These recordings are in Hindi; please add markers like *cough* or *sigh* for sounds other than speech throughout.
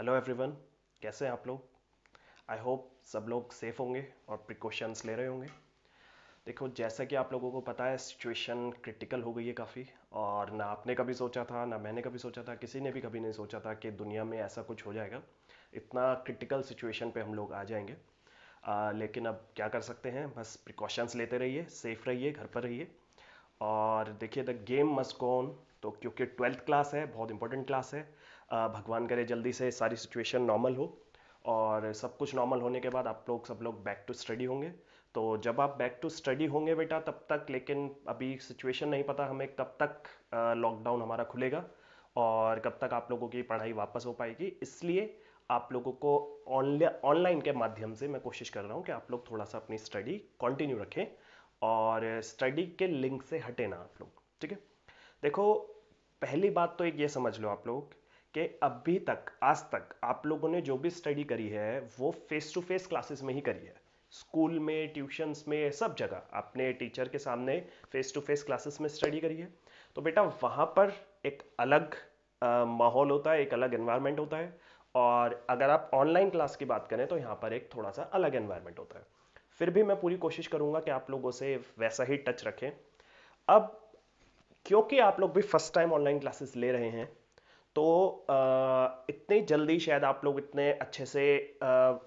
हेलो एवरीवन कैसे हैं आप लोग? आई होप सब लोग सेफ़ होंगे और प्रिकॉशंस ले रहे होंगे। देखो जैसा कि आप लोगों को पता है सिचुएशन क्रिटिकल हो गई है काफ़ी और ना आपने कभी सोचा था ना मैंने कभी सोचा था किसी ने भी कभी नहीं सोचा था कि दुनिया में ऐसा कुछ हो जाएगा। इतना क्रिटिकल सिचुएशन पे हम लोग आ जाएँगे। आ, लेकिन अब क्या कर सकते हैं? बस प्रिकॉशंस लेते रहिए सेफ़ रहिए घर पर रहिए। और देखिए the game must go on तो क्योंकि ट्वेल्थ क्लास है बहुत इंपॉर्टेंट क्लास है। भगवान करे जल्दी से सारी सिचुएशन नॉर्मल हो और सब कुछ नॉर्मल होने के बाद आप लोग, सब लोग बैक टू स्टडी होंगे। तो जब आप बैक टू स्टडी होंगे बेटा, तब तक, लेकिन अभी सिचुएशन नहीं पता हमें कब तक लॉकडाउन हमारा खुलेगा और कब तक आप लोगों की पढ़ाई वापस हो पाएगी। इसलिए आप लोगों को ऑनलाइन के माध्यम से मैं कोशिश कर रहा हूँ कि आप लोग थोड़ा सा अपनी स्टडी कंटिन्यू रखें और स्टडी के लिंक से हटे ना आप लोग, ठीक है? देखो, पहली बात तो एक ये समझ लो आप लोग कि अभी तक, आज तक आप लोगों ने जो भी स्टडी करी है, वो फेस टू फेस क्लासेस में ही करी है। स्कूल में ट्यूशन्स में, सब जगह आपने टीचर के सामने फेस टू फेस क्लासेस में स्टडी करी है। तो बेटा, वहाँ पर एक अलग माहौल होता है, एक अलग एनवायरनमेंट होता है और अगर आप ऑनलाइन क्लास की बात करें तो यहाँ पर एक थोड़ा सा अलग एनवायरनमेंट होता है। फिर भी मैं पूरी कोशिश करूँगा कि आप लोगों से वैसा ही टच रखें। अब, क्योंकि आप लोग भी फ़र्स्ट टाइम ऑनलाइन क्लासेस ले रहे हैं तो इतनी जल्दी शायद आप लोग इतने अच्छे से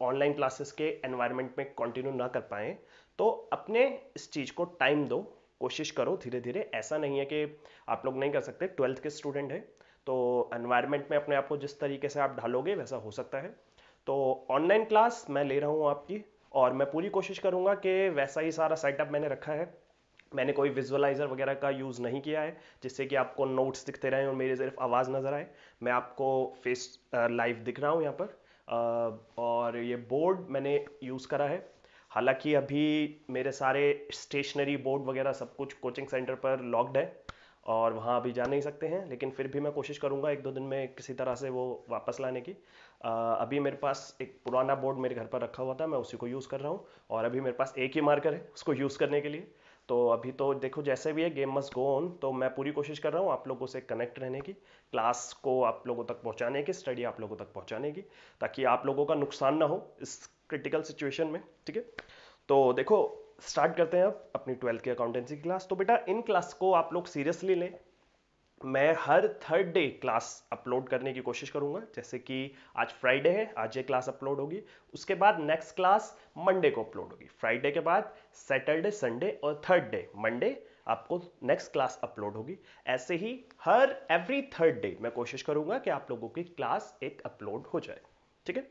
ऑनलाइन क्लासेस के एनवायरनमेंट में कंटिन्यू ना कर पाए। तो अपने इस चीज़ को टाइम दो, कोशिश करो धीरे धीरे ऐसा नहीं है कि आप लोग नहीं कर सकते। ट्वेल्थ के स्टूडेंट हैं। तो एनवायरनमेंट में अपने आप को जिस तरीके से आप ढालोगे, वैसा हो सकता है। तो ऑनलाइन क्लास मैं ले रहा हूँ आपकी और मैं पूरी कोशिश करूँगा कि वैसा ही सारा सेटअप मैंने रखा है। मैंने कोई विजुअलाइजर वगैरह का यूज़ नहीं किया है, जिससे कि आपको नोट्स दिखते रहें और मेरी सिर्फ़ आवाज़ नज़र आए। मैं आपको फेस लाइव दिख रहा हूँ यहाँ पर। और ये बोर्ड मैंने यूज़ करा है। हालाँकि अभी मेरे सारे स्टेशनरी बोर्ड वगैरह सब कुछ कोचिंग सेंटर पर लॉक्ड है और वहाँ अभी जा नहीं सकते हैं, लेकिन फिर भी मैं कोशिश करूँगा एक दो दिन में किसी तरह से वो वापस लाने की। अभी मेरे पास एक पुराना बोर्ड मेरे घर पर रखा हुआ था, मैं उसी को यूज़ कर रहा हूँ। और अभी मेरे पास एक ही मार्कर है उसको यूज़ करने के लिए। तो अभी तो देखो, जैसे भी है गेम मस्ट गो ऑन तो मैं पूरी कोशिश कर रहा हूँ आप लोगों से कनेक्ट रहने की क्लास को आप लोगों तक पहुँचाने की स्टडी आप लोगों तक पहुँचाने की, ताकि आप लोगों का नुकसान ना हो इस क्रिटिकल सिचुएशन में, ठीक है? तो देखो स्टार्ट करते हैं अब अपनी ट्वेल्थ की अकाउंटेंसी क्लास तो बेटा, इन क्लास को आप लोग सीरियसली लें। मैं हर थर्ड डे क्लास अपलोड करने की कोशिश करूँगा। जैसे कि आज फ्राइडे है, आज ये क्लास अपलोड होगी। उसके बाद नेक्स्ट क्लास मंडे को अपलोड होगी। फ्राइडे के बाद सैटरडे संडे और थर्ड डे मंडे आपको नेक्स्ट क्लास अपलोड होगी। ऐसे ही हर एवरी थर्ड डे मैं कोशिश करूँगा कि आप लोगों की क्लास एक अपलोड हो जाए। ठीक है?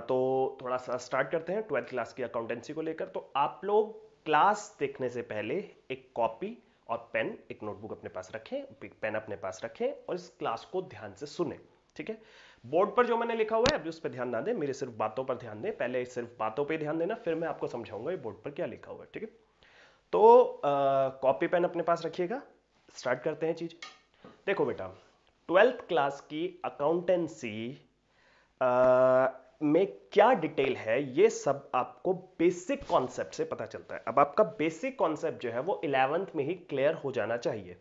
तो थोड़ा सा स्टार्ट करते हैं। ट्वेल्थ क्लास की अकाउंटेंसी को लेकर। तो आप लोग क्लास देखने से पहले एक कॉपी और पेन एक नोटबुक अपने पास रखें पेन अपने पास रखें और इस क्लास को ध्यान से सुने, ठीक है? बोर्ड पर जो मैंने लिखा हुआ है, अभी उस पर ध्यान ना दें, मेरे सिर्फ़ बातों पर ध्यान दें, पहले सिर्फ़ बातों पर ध्यान देना, फिर मैं आपको समझाऊँगा ये बोर्ड पर क्या लिखा हुआ है, ठीक है? तो कॉपी पेन अपने पास रखिएगा, स्टार्ट करते हैं चीज़। देखो बेटा, ट्वेल्थ क्लास की अकाउंटेंसी में क्या डिटेल है, ये सब आपको बेसिक कॉन्सेप्ट से पता चलता है। अब आपका बेसिक कॉन्सेप्ट जो है, वो इलेवेंथ में ही क्लियर हो जाना चाहिए।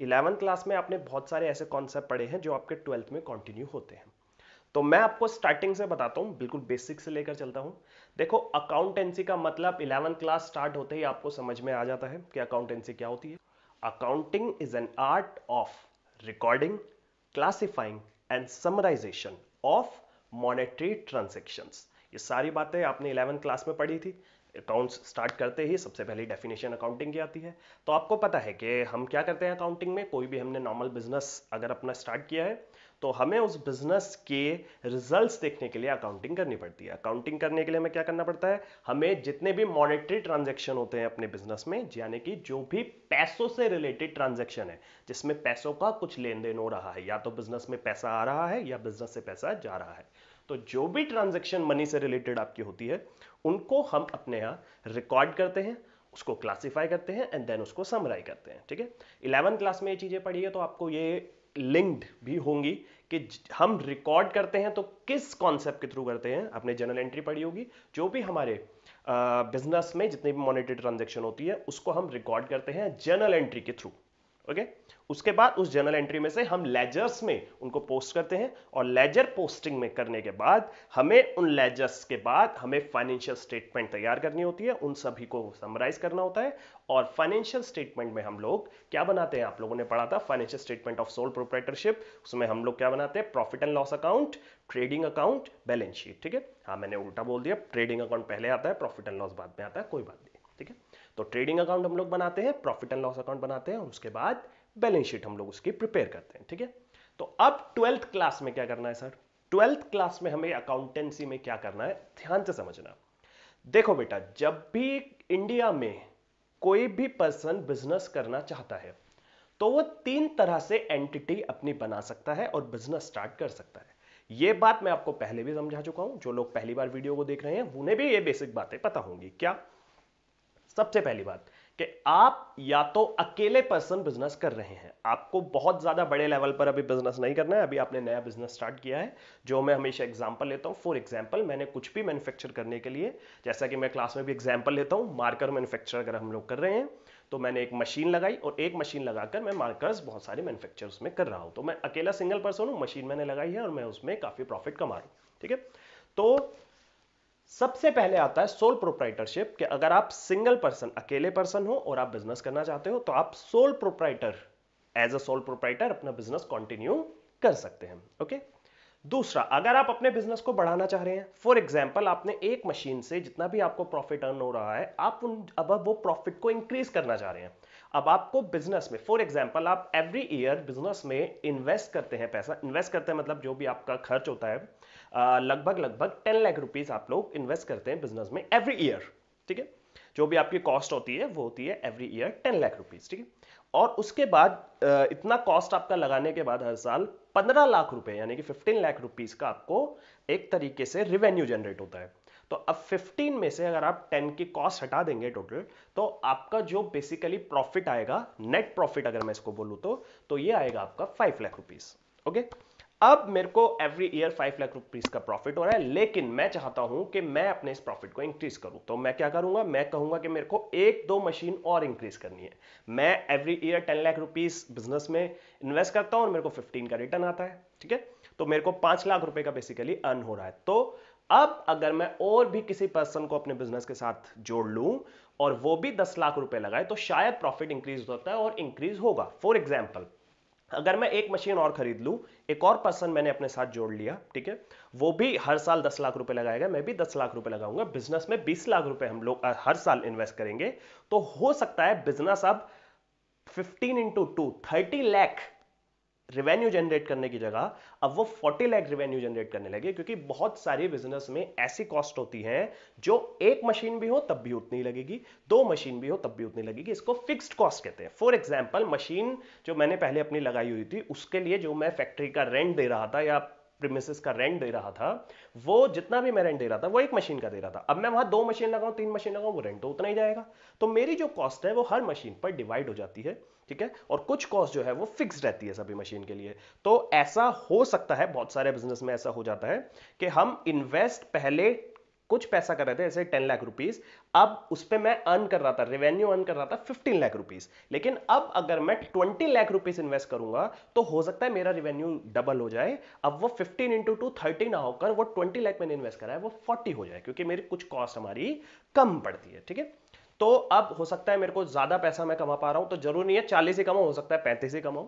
इलेवेंथ क्लास में आपने बहुत सारे ऐसे कॉन्सेप्ट पढ़े हैं जो आपके ट्वेल्थ में कंटिन्यू होते हैं। तो मैं आपको स्टार्टिंग से बताता हूँ, बिल्कुल बेसिक से लेकर चलता हूँ। देखो अकाउंटेंसी का मतलब इलेवेंथ क्लास स्टार्ट होते ही आपको समझ में आ जाता है कि अकाउंटेंसी क्या होती है। Accounting is an art of recording classifying and summarisation of monetary transactions ये सारी बातें आपने इलेवन क्लास में पढ़ी थी। अकाउंट्स स्टार्ट करते ही सबसे पहले डेफिनेशन अकाउंटिंग की आती है। तो आपको पता है कि हम क्या करते हैं अकाउंटिंग में? कोई भी हमने नॉर्मल बिज़नेस अगर अपना स्टार्ट किया है तो हमें उस बिज़नेस के रिजल्ट्स देखने के लिए अकाउंटिंग करनी पड़ती है। अकाउंटिंग करने के लिए हमें क्या करना पड़ता है? हमें जितने भी मॉनेटरी ट्रांजेक्शन होते हैं अपने बिज़नेस में, यानी कि जो भी पैसों से रिलेटेड ट्रांजेक्शन है, जिसमें पैसों का कुछ लेन देन हो रहा है, या तो बिज़नेस में पैसा आ रहा है, या बिज़नेस से पैसा जा रहा है। तो जो भी ट्रांजेक्शन मनी से रिलेटेड आपकी होती है, उनको हम अपने यहाँ रिकॉर्ड करते हैं, उसको क्लासिफाई करते हैं एंड देन उसको समराई करते हैं, ठीक है? इलेवन क्लास में ये चीज़ें पढ़ी है तो आपको ये लिंक्ड भी होंगी कि हम रिकॉर्ड करते हैं तो किस कॉन्सेप्ट के थ्रू करते हैं, आपने जनरल एंट्री पढ़ी होगी, जो भी हमारे बिज़नेस में जितनी भी मॉनिटरी ट्रांजेक्शन होती है, उसको हम रिकॉर्ड करते हैं जर्नल एंट्री के थ्रू ओके उसके बाद उस जर्नल एंट्री में से हम लेजर्स में उनको पोस्ट करते हैं और लेजर पोस्टिंग में करने के बाद हमें उन लेजर्स के बाद हमें फाइनेंशियल स्टेटमेंट तैयार करनी होती है। उन सभी को समराइज करना होता है और फाइनेंशियल स्टेटमेंट में हम लोग क्या बनाते हैं? आप लोगों ने पढ़ा था financial statement of sole proprietorship उसमें हम लोग क्या बनाते हैं? Profit and loss account trading account balance sheet ठीक है? हाँ मैंने उल्टा बोल दिया। ट्रेडिंग अकाउंट पहले आता है प्रॉफिट एंड लॉस बाद में आता है, कोई बात नहीं। ठीक है? तो ट्रेडिंग अकाउंट हम लोग बनाते हैं, प्रॉफिट एंड लॉस अकाउंट बनाते हैं, और उसके बाद बैलेंस शीट हम लोग उसकी प्रिपेयर करते हैं, ठीक है? तो अब ट्वेल्थ क्लास में क्या करना है, सर? ट्वेल्थ क्लास में हमें अकाउंटेंसी में क्या करना है? ध्यान से समझना। देखो बेटा, जब भी इंडिया में कोई भी पर्सन बिज़नेस करना चाहता है तो वो तीन तरह से एंटिटी अपनी बना सकता है और बिज़नेस स्टार्ट कर सकता है। ये बात मैं आपको पहले भी समझा चुका हूँ, जो लोग पहली बार वीडियो को देख रहे हैं, उन्हें भी ये बेसिक बातें पता होंगी। क्या? सबसे पहली बात कि आप या तो अकेले पर्सन बिज़नेस कर रहे हैं। आपको बहुत ज़्यादा बड़े लेवल पर अभी बिज़नेस नहीं करना है। अभी आपने नया बिज़नेस स्टार्ट किया है, जो मैं हमेशा एग्जांपल लेता हूँ। फॉर एग्जांपल मैंने कुछ भी मैन्युफैक्चर करने के लिए, जैसा कि मैं क्लास में भी एग्जांपल लेता हूँ मार्कर मैन्युफैक्चर अगर हम लोग कर रहे हैं तो मैंने एक मशीन लगाई और एक मशीन लगाकर मैं मार्कर्स बहुत सारे मैन्युफैक्चर उसमें कर रहा हूँ। तो मैं अकेला सिंगल पर्सन हूँ मशीन मैंने लगाई है और मैं उसमें काफ़ी प्रॉफिट कमा रहा हूँ। ठीक है? तो सबसे पहले आता है सोल प्रोप्राइटरशिप कि अगर आप सिंगल पर्सन अकेले पर्सन हो और आप बिज़नेस करना चाहते हो तो आप sole proprietor as a sole proprietor अपना बिज़नेस कंटिन्यू कर सकते हैं ओके दूसरा, अगर आप अपने बिज़नेस को बढ़ाना चाह रहे हैं फॉर एग्ज़ाम्पल आपने एक मशीन से जितना भी आपको प्रॉफिट अर्न हो रहा है, आप उन, अब वो प्रॉफिट को इंक्रीज करना चाह रहे हैं। अब आपको बिज़नेस में फॉर एग्ज़ाम्पल आप एवरी ईयर बिज़नेस में इन्वेस्ट करते हैं पैसा इन्वेस्ट करते हैं मतलब जो भी आपका खर्च होता है लगभग लगभग टेन लाख रुपीज़ आप लोग इन्वेस्ट करते हैं बिज़नेस में एवरी ईयर, ठीक है? जो भी आपकी कॉस्ट होती है, वो होती है every year ten lakh rupees ठीक है? और उसके बाद इतना कॉस्ट आपका लगाने के बाद हर साल पंद्रह लाख रुपए, यानी कि फिफ्टीन लाख रुपीज़ का आपको एक तरीके से रिवेन्यू जनरेट होता है। तो अब 15 में से अगर आप 10 की कॉस्ट हटा देंगे टोटल तो आपका जो बेसिकली प्रॉफिट आएगा नेट प्रॉफिट अगर मैं इसको बोलूँ तो तो ये आएगा आपका 5 लाख रुपीज़ ओके अब मेरे को every year five lakh rupees का प्रॉफिट हो रहा है, लेकिन मैं चाहता हूँ कि मैं अपने इस प्रॉफिट को इंक्रीज करूँ। तो मैं क्या करूँगा? मैं कहूँगा कि मेरे को एक दो मशीन और इंक्रीज करनी है। मैं every year ten lakh rupees business में इन्वेस्ट करता हूँ और मेरे को फिफ्टीन का रिटर्न आता है, ठीक है? तो मेरे को पाँच लाख रुपए का बेसिकली अर्न हो रहा है। तो अब अगर मैं और भी किसी पर्सन को अपने बिज़नेस के साथ जोड़ लूँ और वो भी दस लाख रुपए लगाए तो शायद प्रॉफिट इंक्रीज होता है और इंक्रीज होगा। फॉर एग्ज़ाम्पल अगर मैं एक मशीन और खरीद लूँ, एक और पर्सन मैंने अपने साथ जोड़ लिया, ठीक है? वो भी हर साल दस लाख रुपए लगाएगा, मैं भी दस लाख रुपए लगाऊँगा। बिज़नेस में बीस लाख रुपए हम लोग हर साल इन्वेस्ट करेंगे। तो हो सकता है बिज़नेस अब fifteen into two thirty lakh revenue generate करने की जगह, अब वो 40 लाख रेवेन्यू जनरेट करने लगे, क्योंकि बहुत सारी बिज़नेस में ऐसी कॉस्ट होती है, जो एक मशीन भी हो तब भी उतनी लगेगी, दो मशीन भी हो तब भी उतनी लगेगी, इसको फिक्स्ड कॉस्ट कहते हैं। फॉर एग्ज़ाम्पल मशीन जो मैंने पहले अपनी लगाई हुई थी, उसके लिए जो मैं फैक्ट्री का रेंट दे रहा था, या प्रीमिसेस का रेंट दे रहा था, वो जितना भी मैं रेंट दे रहा था, वो एक मशीन का दे रहा था। अब मैं वहाँ दो मशीन लगाऊँ, तीन मशीन लगाऊँ, वो रेंट तो उतना ही जाएगा। तो मेरी जो कॉस्ट है, वो हर मशीन पर डिवाइड हो जाती है, ठीक है? और कुछ कॉस्ट जो है, वो फिक्स रहती है सभी मशीन के लिए। तो ऐसा हो सकता है, बहुत सारे बिज़नेस में ऐसा हो जाता है, कि हम इन्वेस्ट पहले कुछ पैसा कर रहे थे जैसे टेन लाख रुपीस। अब उस पर मैं अर्न कर रहा था रेवेन्यू अर्न कर रहा था फिफ्टीन लाख रुपीस। लेकिन अब अगर मैं ट्वेंटी लाख रुपीस इन्वेस्ट करूँगा तो हो सकता है मेरा रेवेन्यू डबल हो जाए। अब वो फिफ्टीन इंटू टू थर्टी ना होकर वो ट्वेंटी लाख मैंने इन्वेस्ट करा है, वो फोर्टी हो जाए, क्योंकि मेरी कुछ कॉस्ट हमारी कम पड़ती है, ठीक है? तो अब हो सकता है मेरे को ज़्यादा पैसा मैं कमा पा रहा हूँ तो ज़रूर नहीं है चालीस ही कमाओ हो सकता है पैंतीस ही कमाओ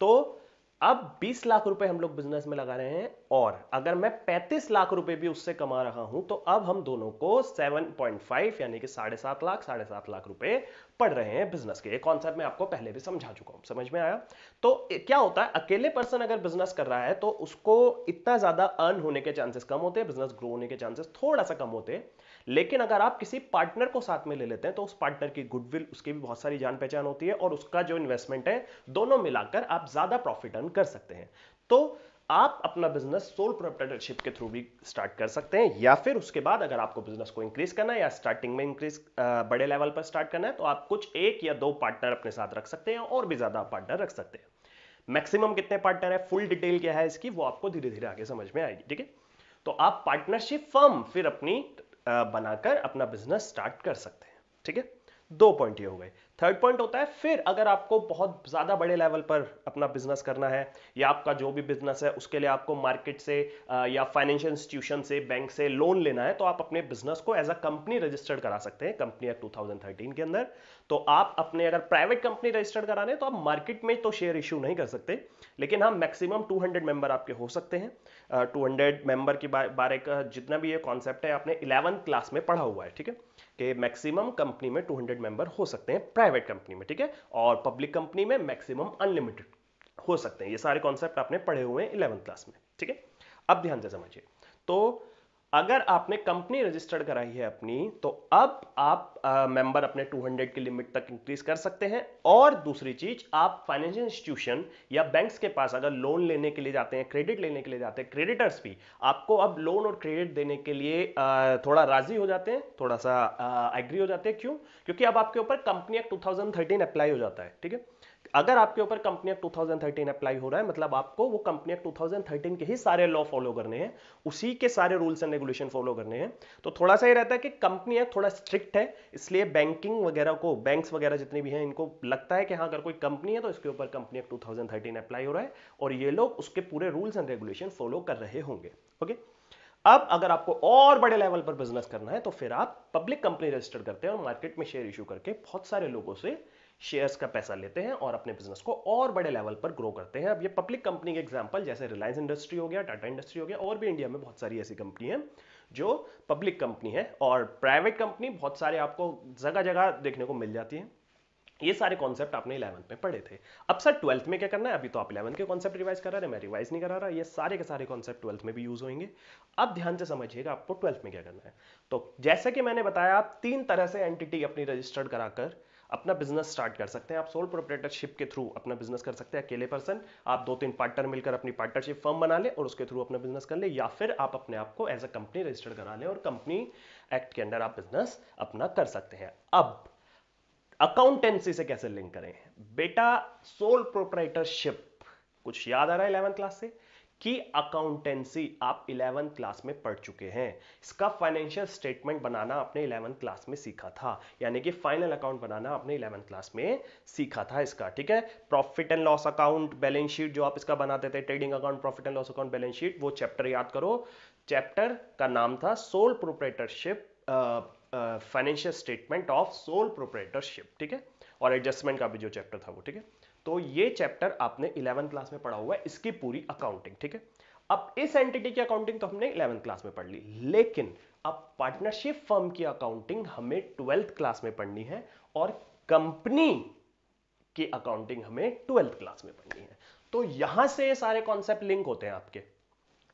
तो अब 20 लाख रुपए हम लोग बिज़नेस में लगा रहे हैं और अगर मैं 35 लाख रुपए भी उससे कमा रहा हूँ तो अब हम दोनों को 7.5 यानी कि साढ़े सात लाख, साढ़े सात लाख रुपए पढ़ रहे हैं बिज़नेस के। कॉन्सेप्ट में आपको पहले भी समझा चुका हूँ। समझ में आया? तो क्या होता है? अकेले पर्सन अगर बिज़नेस कर रहा है तो उसको इतना ज़्यादा अर्न होने के चांसेस कम होते हैं बिज़नेस ग्रो होने के चांसेस थोड़ा सा कम होते हैं। लेकिन अगर आप किसी पार्टनर को साथ में ले लेते हैं तो उस पार्टनर की गुडविल उसकी भी बहुत सारी जान पहचान होती है और उसका जो इन्वेस्टमेंट है, दोनों मिलाकर आप ज़्यादा प्रॉफिट अर्न कर सकते हैं। तो आप अपना बिज़नेस सोल प्रोप्राइटरशिप के थ्रू भी स्टार्ट कर सकते हैं, या फिर उसके बाद अगर आपको बिज़नेस को इंक्रीज करना है या स्टार्टिंग में इंक्रीज बड़े लेवल पर स्टार्ट करना है तो आप कुछ एक या दो पार्टनर अपने साथ रख सकते हैं और भी ज़्यादा पार्टनर रख सकते हैं। मैक्सिमम कितने पार्टनर है? फुल डिटेल क्या है इसकी? वो आपको धीरे धीरे आगे समझ में आएगी, ठीक है? तो आप पार्टनरशिप फर्म फिर अपनी बनाकर अपना बिज़नेस स्टार्ट कर सकते हैं। ठीक है? दो पॉइंट ये हो गए। थर्ड पॉइंट होता है, फिर अगर आपको बहुत ज़्यादा बड़े लेवल पर अपना बिज़नेस करना है, या आपका जो भी बिज़नेस है, उसके लिए आपको मार्केट से या फाइनेंशियल इंस्टीट्यूशन से बैंक से लोन लेना है तो आप अपने बिज़नेस को एज अ कंपनी रजिस्टर्ड करा सकते हैं कंपनी एक्ट 2013 के अंदर। तो आप अपने अगर प्राइवेट कंपनी रजिस्टर्ड कराने तो आप मार्केट में तो शेयर इशू नहीं कर सकते, लेकिन हम मैक्सिमम 200 मेंबर आपके हो सकते हैं। टू हंड्रेड मेंबर के बारे का जितना भी ये कॉन्सेप्ट है, आपने इलेवंथ क्लास में पढ़ा हुआ है, ठीक है? कि मैक्सिमम कंपनी में 200 मेंबर हो सकते हैं प्राइवेट कंपनी में, ठीक है? और पब्लिक कंपनी में मैक्सिमम अनलिमिटेड हो सकते हैं। ये सारे कॉन्सेप्ट आपने पढ़े हुए हैं इलेवंथ क्लास में, ठीक है? अब ध्यान से समझिए। तो अगर आपने कंपनी रजिस्टर्ड कराई है अपनी तो अब आप मेंबर अपने 200 की लिमिट तक इंक्रीज कर सकते हैं। और दूसरी चीज़ आप फाइनेंशियल इंस्टीट्यूशन या बैंक्स के पास अगर लोन लेने के लिए जाते हैं क्रेडिट लेने के लिए जाते हैं क्रेडिटर्स भी आपको अब लोन और क्रेडिट देने के लिए आ, थोड़ा राज़ी हो जाते हैं थोड़ा सा एग्री हो जाते हैं। क्यों? क्योंकि अब आपके ऊपर कंपनी एक्ट टू अप्लाई हो जाता है ठीक है? अगर आपके ऊपर कंपनी एक्ट 2013 अप्लाई हो रहा है मतलब आपको वो कंपनी एक्ट 2013 के ही सारे लॉ फॉलो करने हैं, उसी के सारे रूल्स एंड रेगुलेशन फॉलो करने हैं तो थोड़ा सा ये रहता है कि कंपनी एक्ट थोड़ा स्ट्रिक्ट है, इसलिए बैंकिंग वगैरह को बैंक्स वगैरह जितने भी हैं, इनको लगता है कि हाँ अगर कोई कंपनी है तो इसके ऊपर कंपनी एक्ट टू अप्लाई हो रहा है, और ये लोग उसके पूरे रूल्स एंड रेगुलेशन फॉलो कर रहे होंगे ओके अब अगर आपको और बड़े लेवल पर बिज़नेस करना है तो फिर आप पब्लिक कंपनी रजिस्टर करते हैं और मार्केट में शेयर इशू करके बहुत सारे लोगों से शेयर्स का पैसा लेते हैं और अपने बिज़नेस को और बड़े लेवल पर ग्रो करते हैं। अब ये पब्लिक कंपनी के एग्जांपल जैसे रिलायंस इंडस्ट्री हो गया टाटा इंडस्ट्री हो गया, और भी इंडिया में बहुत सारी ऐसी कंपनी है जो पब्लिक कंपनी है और प्राइवेट कंपनी बहुत सारे आपको जगह जगह देखने को मिल जाती है। ये सारे कॉन्सेप्ट आपने इलेवंथ में पढ़े थे। अब सर ट्वेल्थ में क्या करना है? अभी तो आप इलेवंथ के कॉन्सेप्ट रिवाइज करा रहे मैं रिवाइज नहीं करा रहा। ये सारे के सारे कॉन्सेप्ट ट्वेल्थ में भी यूज़ होंगे। अब ध्यान से समझिएगा आपको ट्वेल्थ में क्या करना है। तो जैसे कि मैंने बताया, आप तीन तरह से एंटिटी अपनी रजिस्टर्ड कराकर अपना बिज़नेस स्टार्ट कर सकते हैं। आप सोल प्रोपरेटरशिप के थ्रू अपना बिज़नेस कर सकते हैं, अकेले पर्सन आप दो तीन पार्टनर मिलकर अपनी पार्टनरशिप फर्म बना ले और उसके थ्रू अपना बिज़नेस कर ले, या फिर आप अपने आप को एज अ कंपनी रजिस्टर्ड करा लें और कंपनी एक्ट के अंदर आप बिज़नेस अपना कर सकते हैं। अब अकाउंटेंसी से कैसे लिंक करें? बेटा सोल प्रोपरेटरशिप कुछ याद आ रहा है इलेवन क्लास से? कि अकाउंटेंसी आप इलेवन क्लास में पढ़ चुके हैं। इसका फाइनेंशियल स्टेटमेंट बनाना आपने इलेवन क्लास में सीखा था। यानी कि फाइनल अकाउंट बनाना आपने इलेवन क्लास में सीखा था इसका, ठीक है? Profit and loss account balance sheet जो आप इसका बनाते थे trading account profit and loss account balance sheet वो चैप्टर याद करो। चैप्टर का नाम था sole proprietorship financial statement of sole proprietorship ठीक है? और एडजस्टमेंट का भी जो चैप्टर था वो, ठीक है? तो ये चैप्टर आपने इलेवन क्लास में पढ़ा हुआ है, इसकी पूरी अकाउंटिंग ठीक है? अब इस एंटिटी की अकाउंटिंग तो हमने इलेवन क्लास में पढ़ ली, लेकिन अब पार्टनरशिप फर्म की अकाउंटिंग हमें ट्वेल्थ क्लास में पढ़नी है और कंपनी की अकाउंटिंग हमें ट्वेल्थ क्लास में पढ़नी है। तो यहाँ से ये सारे कॉन्सेप्ट लिंक होते हैं आपके।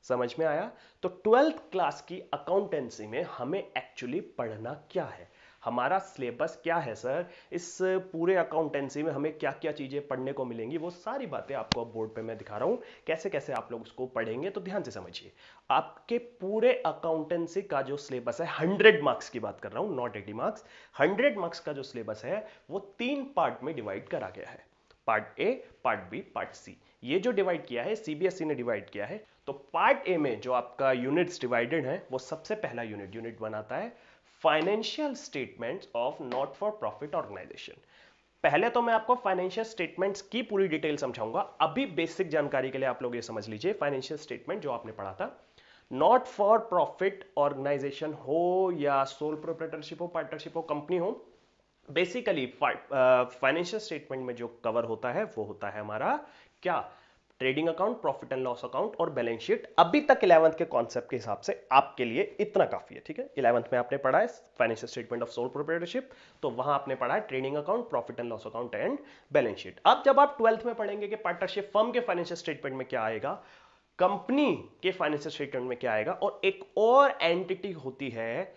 समझ में आया? तो ट्वेल्थ क्लास की अकाउंटेंसी में हमें एक्चुअली पढ़ना क्या है? हमारा सिलेबस क्या है, सर? इस पूरे अकाउंटेंसी में हमें क्या क्या चीज़ें पढ़ने को मिलेंगी, वो सारी बातें आपको बोर्ड पे मैं दिखा रहा हूँ। कैसे कैसे आप लोग उसको पढ़ेंगे तो ध्यान से समझिए। आपके पूरे अकाउंटेंसी का जो सिलेबस है हंड्रेड मार्क्स की बात कर रहा हूँ not eighty marks hundred marks का जो सिलेबस है, वो तीन पार्ट में डिवाइड करा गया है। Part A part B part C ये जो डिवाइड किया है सीबीएसई e ने डिवाइड किया है तो पार्ट ए में जो आपका यूनिट्स डिवाइडेड है, वो सबसे पहला यूनिट यूनिट वन आता है। Financial statements of not for profit organisation पहले तो मैं आपको फाइनेंशियल स्टेटमेंट्स की पूरी डिटेल समझाऊँगा। अभी बेसिक जानकारी के लिए आप लोग ये समझ लीजिए फाइनेंशियल स्टेटमेंट जो आपने पढ़ा था। नॉट फॉर प्रॉफिट ऑर्गेनाइजेशन हो या सोल प्रोप्रेटरशिप हो पार्टनरशिप हो कंपनी हो बेसिकली फाइनेंशियल स्टेटमेंट में जो कवर होता है, वो होता है हमारा क्या? Trading account, profit and loss account और बैलेंस शीट। अभी तक इलेवंथ के कॉन्सेप्ट के हिसाब से आपके लिए इतना काफ़ी है, ठीक है? इलेवंथ में आपने पढ़ा है financial statement of sole proprietorship तो वहाँ आपने पढ़ा है trading account, profit and loss account and balance sheet. अब जब आप ट्वेल्थ में पढ़ेंगे कि पार्टनरशिप फर्म के फाइनेंशियल स्टेटमेंट में क्या आएगा कंपनी के फाइनेंशियल स्टेटमेंट में क्या आएगा, और एक और एंटिटी होती है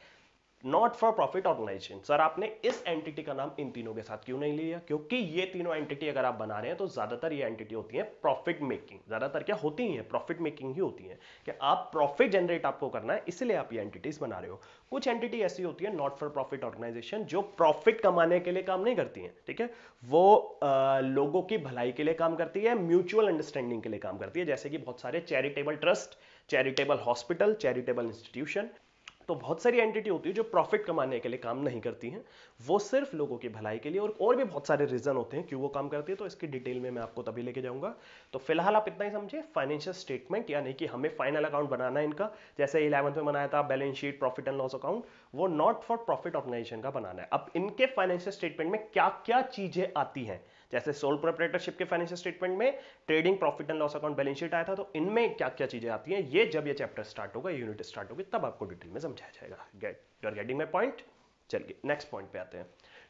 not for profit organisation sir आपने इस एंटिटी का नाम इन तीनों के साथ क्यों नहीं लिया? क्योंकि ये तीनों एंटिटी अगर आप बना रहे हैं तो ज़्यादातर ये एंटिटी होती है प्रॉफिट मेकिंग ज़्यादातर क्या होती है? प्रॉफिट मेकिंग ही होती है। कि आप प्रॉफिट जनरेट आपको करना है इसलिए आप ये एंटिटीज बना रहे हो। कुछ एंटिटी ऐसी होती है नॉट फॉर प्रॉफिट ऑर्गेनाइजेशन जो प्रॉफिट कमाने के लिए काम नहीं करती है ठीक है? वो आ, लोगों की भलाई के लिए काम करती है म्यूचुअल अंडरस्टैंडिंग के लिए काम करती है जैसे कि बहुत सारे charitable trust charitable hospital charitable institution तो बहुत सारी एंटिटी होती है जो प्रॉफिट कमाने के लिए काम नहीं करती हैं। वो सिर्फ़ लोगों की भलाई के लिए और और भी बहुत सारे रीजन होते हैं क्यों वो काम करती है। तो इसकी डिटेल में मैं आपको तभी लेके जाऊँगा। तो फ़िलहाल आप इतना ही समझे फाइनेंशियल स्टेटमेंट यानी कि हमें फाइनल अकाउंट बनाना है इनका। जैसे इलेवंथ में बनाया था balance sheet profit and loss account वो नॉट फॉर प्रॉफिट ऑर्गेनाइजेशन का बनाना है। अब इनके फाइनेंशियल स्टेटमेंट में क्या क्या चीज़ें आती हैं? जैसे सोल प्रोपरेटरशिप के फाइनेंशियल स्टेटमेंट में trading profit and loss account balance sheet आया था तो इनमें क्या क्या चीज़ें आती हैं, ये जब ये चैप्टर स्टार्ट होगा यूनिट स्टार्ट होगी, तब आपको डिटेल में समझाया जाएगा। Get you are getting my point चलिए नेक्स्ट पॉइंट पे आते हैं।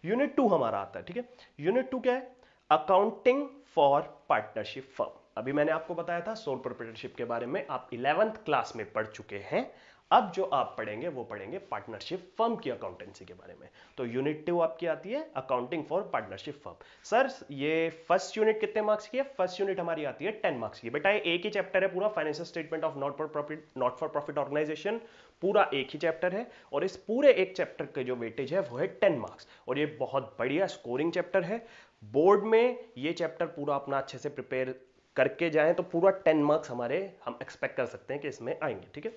यूनिट टू हमारा आता है, ठीक है? यूनिट टू क्या है? अकाउंटिंग फॉर पार्टनरशिप फर्म अभी मैंने आपको बताया था सोल प्रोपरेटरशिप के बारे में, आप इलेवंथ क्लास में पढ़ चुके हैं अब जो आप पढ़ेंगे, वो पढ़ेंगे पार्टनरशिप फर्म की अकाउंटेंसी के बारे में। तो यूनिट टू आपकी आती है accounting for partnership firm sir ये फ़र्स्ट यूनिट कितने मार्क्स की है? फ़र्स्ट यूनिट हमारी आती है टेन मार्क्स की। बेटा एक ही चैप्टर है पूरा financial statement of not for profit not for profit organisation पूरा एक ही चैप्टर है और इस पूरे एक चैप्टर के जो वेटेज है, वो है टेन मार्क्स और ये बहुत बढ़िया स्कोरिंग चैप्टर है। बोर्ड में ये चैप्टर पूरा अपना अच्छे से प्रिपेयर करके जाएँ तो पूरा टेन मार्क्स हमारे हम एक्सपेक्ट कर सकते हैं कि इसमें आएँगे, ठीक है?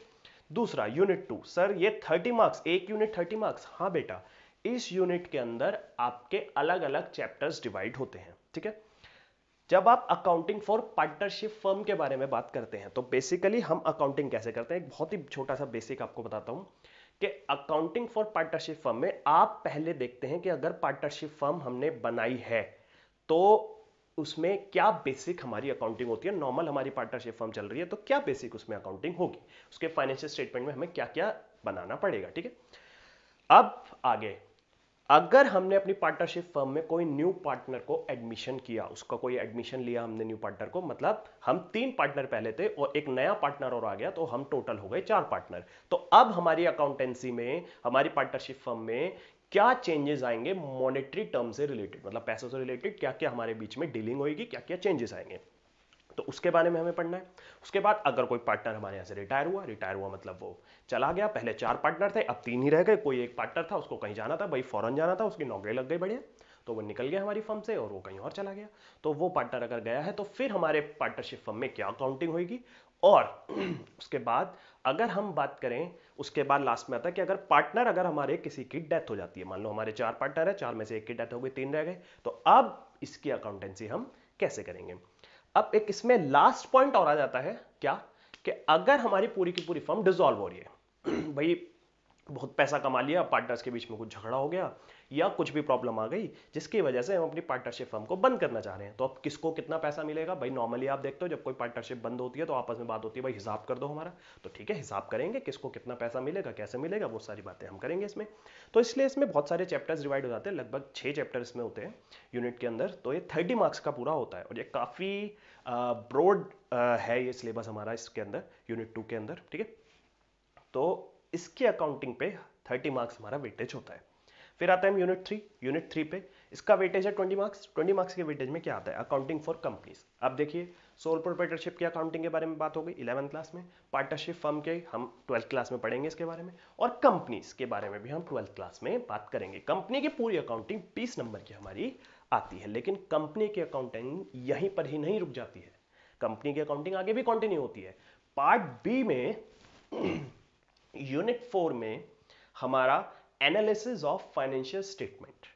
दूसरा यूनिट टू सर ये थर्टी मार्क्स एक यूनिट थर्टी मार्क्स हाँ बेटा, इस यूनिट के अंदर आपके अलग अलग चैप्टर्स डिवाइड होते हैं, ठीक है? जब आप अकाउंटिंग फॉर पार्टनरशिप फर्म के बारे में बात करते हैं तो बेसिकली हम अकाउंटिंग कैसे करते हैं? एक बहुत ही छोटा सा बेसिक आपको बताता हूँ कि अकाउंटिंग फॉर पार्टनरशिप फर्म में आप पहले देखते हैं कि अगर पार्टनरशिप फर्म हमने बनाई है तो उसमें क्या बेसिक हमारी अकाउंटिंग होती है? नॉर्मल हमारी पार्टनरशिप फर्म चल रही है तो क्या बेसिक उसमें अकाउंटिंग होगी? उसके फाइनेंशियल स्टेटमेंट में हमें क्या क्या बनाना पड़ेगा, ठीक है? अब आगे। अगर हमने अपनी पार्टनरशिप फर्म में कोई न्यू पार्टनर को एडमिशन किया, उसका कोई एडमिशन लिया हमने न्यू पार्टनर को मतलब हम तीन पार्टनर पहले थे और एक नया पार्टनर और आ गया तो हम टोटल हो गए चार पार्टनर तो अब हमारी अकाउंटेंसी में, हमारी पार्टनरशिप फर्म में क्या चेंजेस आएँगे मॉनेटरी टर्म से रिलेटेड मतलब पैसों से रिलेटेड क्या क्या हमारे बीच में डीलिंग होगी क्या क्या चेंजेस आएँगे? तो उसके बारे में हमें पढ़ना है। उसके बाद अगर कोई पार्टनर हमारे यहाँ से रिटायर हुआ रिटायर हुआ मतलब वो चला गया, पहले चार पार्टनर थे, अब तीन ही रह गए, कोई एक पार्टनर था, उसको कहीं जाना था, भाई फॉरन जाना था, उसकी नौकरी लग गई बढ़िया तो वो निकल गया हमारी फर्म से और वो कहीं और चला गया। तो वो पार्टनर अगर गया है तो फिर हमारे पार्टनरशिप फर्म में क्या काउंटिंग होगी और *clears throat* उसके बाद अगर हम बात करें, उसके बाद लास्ट में आता है कि अगर पार्टनर अगर हमारे किसी की डेथ हो जाती है, मान लो हमारे चार पार्टनर है, चार में से एक की डेथ हो गई, तीन रह गए तो अब इसकी अकाउंटेंसी हम कैसे करेंगे? अब एक इसमें लास्ट पॉइंट और आ जाता है, क्या? कि अगर हमारी पूरी की पूरी फर्म डिजोल्व हो रही है, *clears throat* भाई बहुत पैसा कमा लिया पार्टनर्स के बीच में कुछ झगड़ा हो गया या कुछ भी प्रॉब्लम आ गई, जिसकी वजह से हम अपनी पार्टनरशिप फर्म को बंद करना चाह रहे हैं। तो अब किसको कितना पैसा मिलेगा? भाई नॉर्मली आप देखते हो, जब कोई पार्टनरशिप बंद होती है तो आपस में बात होती है, भाई हिसाब कर दो हमारा। तो ठीक है, हिसाब करेंगे किसको कितना पैसा मिलेगा, कैसे मिलेगा, वो सारी बातें हम करेंगे इसमें। तो इसलिए इसमें बहुत सारे चैप्टर्स डिवाइड हो जाते हैं, लगभग छः चैप्टर इसमें होते हैं यूनिट के अंदर। तो ये थर्टी मार्क्स का पूरा होता है और ये काफ़ी ब्रॉड है ये सिलेबस हमारा इसके अंदर यूनिट टू के अंदर, ठीक है? तो इसकी अकाउंटिंग पे थर्टी मार्क्स हमारा वेटेज होता है। फिर आता है यूनिट थ्री यूनिट थ्री पे इसका वेटेज है ट्वेंटी मार्क्स ट्वेंटी मार्क्स के वेटेज में क्या आता है? अकाउंटिंग फॉर कंपनीज़ अब देखिए सोल प्रोपरेटरशिप की अकाउंटिंग के बारे में बात हो गई इलेवंथ क्लास में पार्टनरशिप फर्म के हम ट्वेल्थ क्लास में पढ़ेंगे इसके बारे में, और कंपनीज़ के बारे में भी हम ट्वेल्थ क्लास में बात करेंगे। कंपनी की पूरी अकाउंटिंग बीस नंबर की हमारी आती है, लेकिन कंपनी की अकाउंटिंग यहीं पर ही नहीं रुक जाती है। कंपनी की अकाउंटिंग आगे भी कंटिन्यू होती है। पार्ट बी में यूनिट फोर में हमारा एनालिसिस ऑफ़ फाइनेंशियल स्टेटमेंट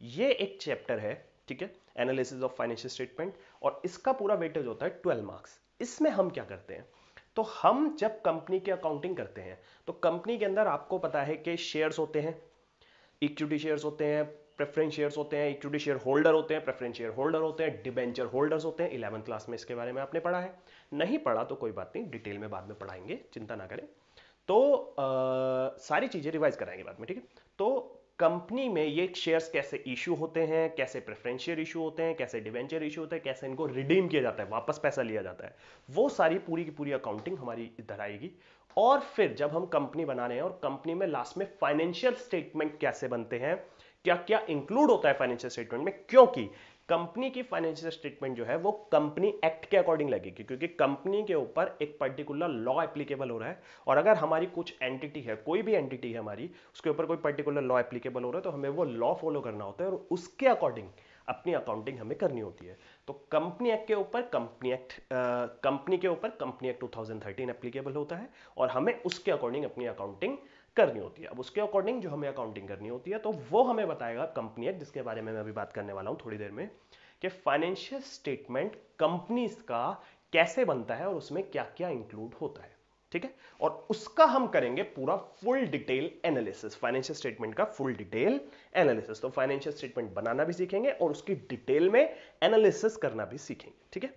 ये एक चैप्टर है, ठीक है? एनालिसिस ऑफ़ फाइनेंशियल स्टेटमेंट और इसका पूरा वेटेज होता है ट्वेल्व मार्क्स इसमें हम क्या करते हैं? तो हम जब कंपनी की अकाउंटिंग करते हैं तो कंपनी के अंदर आपको पता है कि शेयर्स होते हैं इक्विटी शेयर्स होते हैं प्रेफरेंस शेयर्स होते हैं इक्विटी शेयर होल्डर होते हैं प्रेफरेंस शेयर होल्डर होते हैं डिबेंचर होल्डर्स होते हैं इलेवंथ क्लास में इसके बारे में आपने पढ़ा है। नहीं पढ़ा तो कोई बात नहीं डिटेल में बाद में पढ़ाएँगे, चिंता ना करें। तो आ, सारी चीज़ें रिवाइज कराएँगे बाद में ठीक है? तो कंपनी में ये शेयर्स कैसे इशू होते हैं कैसे प्रेफरेंशियल इशू होते हैं कैसे डिवेंचर इशू होते हैं कैसे इनको रिडीम किया जाता है वापस पैसा लिया जाता है वो सारी पूरी की पूरी अकाउंटिंग हमारी इधर आएगी। और फिर जब हम कंपनी बना रहे हैं और कंपनी में लास्ट में फाइनेंशियल स्टेटमेंट कैसे बनते हैं क्या क्या इंक्लूड होता है फाइनेंशियल स्टेटमेंट में क्योंकि कंपनी की फाइनेंशियल स्टेटमेंट जो है, वो कंपनी एक्ट के अकॉर्डिंग लगेगी, क्योंकि कंपनी के ऊपर एक पर्टिकुलर लॉ एप्लीकेबल हो रहा है। और अगर हमारी कुछ एंटिटी है, कोई भी एंटिटी है हमारी, उसके ऊपर कोई पर्टिकुलर लॉ एप्लीकेबल हो रहा है तो हमें वो लॉ फॉलो करना होता है और उसके अकॉर्डिंग अपनी अकाउंटिंग हमें करनी होती है। तो कंपनी एक्ट के ऊपर कंपनी एक्ट कंपनी के ऊपर कंपनी एक्ट 2013 एप्लीकेबल होता है और हमें उसके अकॉर्डिंग अपनी अकाउंटिंग करनी होती है। अब उसके अकॉर्डिंग जो हमें अकाउंटिंग करनी होती है तो वो हमें बताएगा कंपनी एक्ट जिसके बारे में मैं अभी बात करने वाला हूँ थोड़ी देर में, कि फाइनेंशियल स्टेटमेंट कंपनीज़ का कैसे बनता है और उसमें क्या क्या इंक्लूड होता है। ठीक है? और उसका हम करेंगे पूरा full detail analysis financial statement का फुल डिटेल एनालिसिस तो फाइनेंशियल स्टेटमेंट बनाना भी सीखेंगे और उसकी डिटेल में एनालिसिस करना भी सीखेंगे। ठीक है?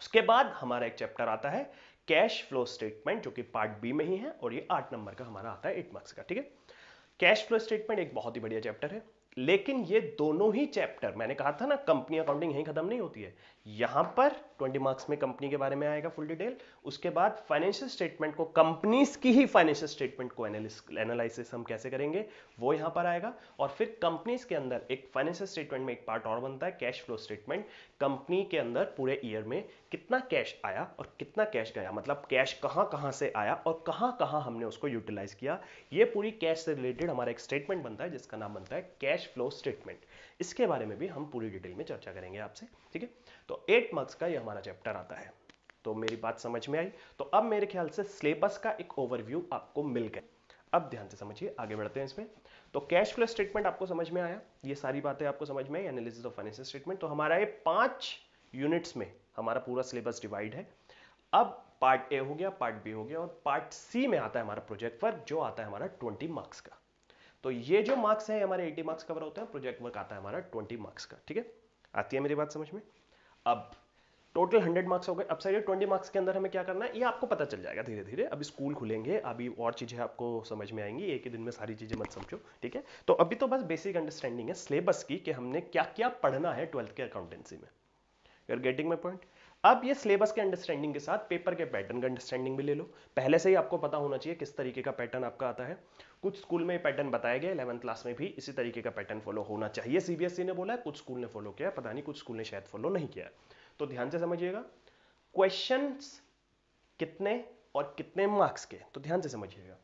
उसके बाद हमारा एक चैप्टर आता है कैश फ्लो स्टेटमेंट जो कि पार्ट बी में ही है, और ये आठ नंबर का हमारा आता है एट मार्क्स का, ठीक है? कैश फ्लो स्टेटमेंट एक बहुत ही बढ़िया चैप्टर है, लेकिन ये दोनों ही चैप्टर मैंने कहा था ना कंपनी अकाउंटिंग यहीं खत्म नहीं होती है। यहाँ पर 20 मार्क्स में कंपनी के बारे में आएगा फुल डिटेल। उसके बाद फाइनेंशियल स्टेटमेंट को कंपनीज़ की ही फाइनेंशियल स्टेटमेंट को एनालिसिस हम कैसे करेंगे, वो यहाँ पर आएगा। और फिर कंपनीज़ के अंदर एक फाइनेंशियल स्टेटमेंट में एक पार्ट और बनता है कैश फ्लो स्टेटमेंट कंपनी के अंदर पूरे ईयर में कितना कैश आया और कितना कैश गया मतलब कैश कहाँ कहाँ से आया और कहाँ कहाँ हमने उसको यूटिलाइज किया, ये पूरी कैश से रिलेटेड हमारा एक स्टेटमेंट बनता है, जिसका नाम बनता है कैश फ्लो स्टेटमेंट इसके बारे में भी हम पूरी डिटेल में चर्चा करेंगे आपसे, ठीक है? तो एट मार्क्स का ये हमारा चैप्टर आता है। तो मेरी बात समझ में आई? तो अब मेरे ख्याल से सिलेबस का एक ओवरव्यू आपको मिल गया। अब ध्यान से समझिए, आगे बढ़ते हैं इसमें। तो कैश फ्लो स्टेटमेंट आपको समझ में आया? ये सारी बातें आपको समझ में आई एनालिसिस ऑफ़ फाइनेंशियल स्टेटमेंट तो हमारा ये पाँच यूनिट्स में हमारा पूरा सिलेबस डिवाइड है। अब पार्ट ए हो गया पार्ट बी हो गया और पार्ट सी में आता है हमारा प्रोजेक्ट वर्क जो आता है हमारा ट्वेंटी मार्क्स का। तो ये जो मार्क्स है हमारे 80 मार्क्स कवर होते हैं प्रोजेक्ट वर्क आता है हमारा 20 मार्क्स का, ठीक है? आती है मेरी बात समझ में? अब टोटल 100 मार्क्स हो गए। अब सर ट्वेंटी मार्क्स के अंदर हमें क्या करना है? ये आपको पता चल जाएगा धीरे धीरे अभी स्कूल खुलेंगे, अभी और चीज़ें आपको समझ में आएँगी। एक ही दिन में सारी चीज़ें मत समझो, ठीक है? तो अभी तो बस बेसिक अंडरस्टैंडिंग है सिलेबस की, कि हमने क्या क्या पढ़ना है ट्वेल्थ के अकाउंटेंसी में। You are getting my point अब ये सिलेबस के अंडरस्टैंडिंग के साथ पेपर के पैटर्न का अंडरस्टैंडिंग भी ले लो। पहले से ही आपको पता होना चाहिए किस तरीके का पैटर्न आपका आता है। कुछ स्कूल में पैटर्न बताया गया इलेवंथ क्लास में भी इसी तरीके का पैटर्न फॉलो होना चाहिए। सीबीएसई e ने बोला है, कुछ स्कूल ने फॉलो किया, पता नहीं कुछ स्कूल ने शायद फॉलो नहीं किया। तो ध्यान से समझिएगा क्वेश्चन कितने और कितने मार्क्स के? तो ध्यान से समझिएगा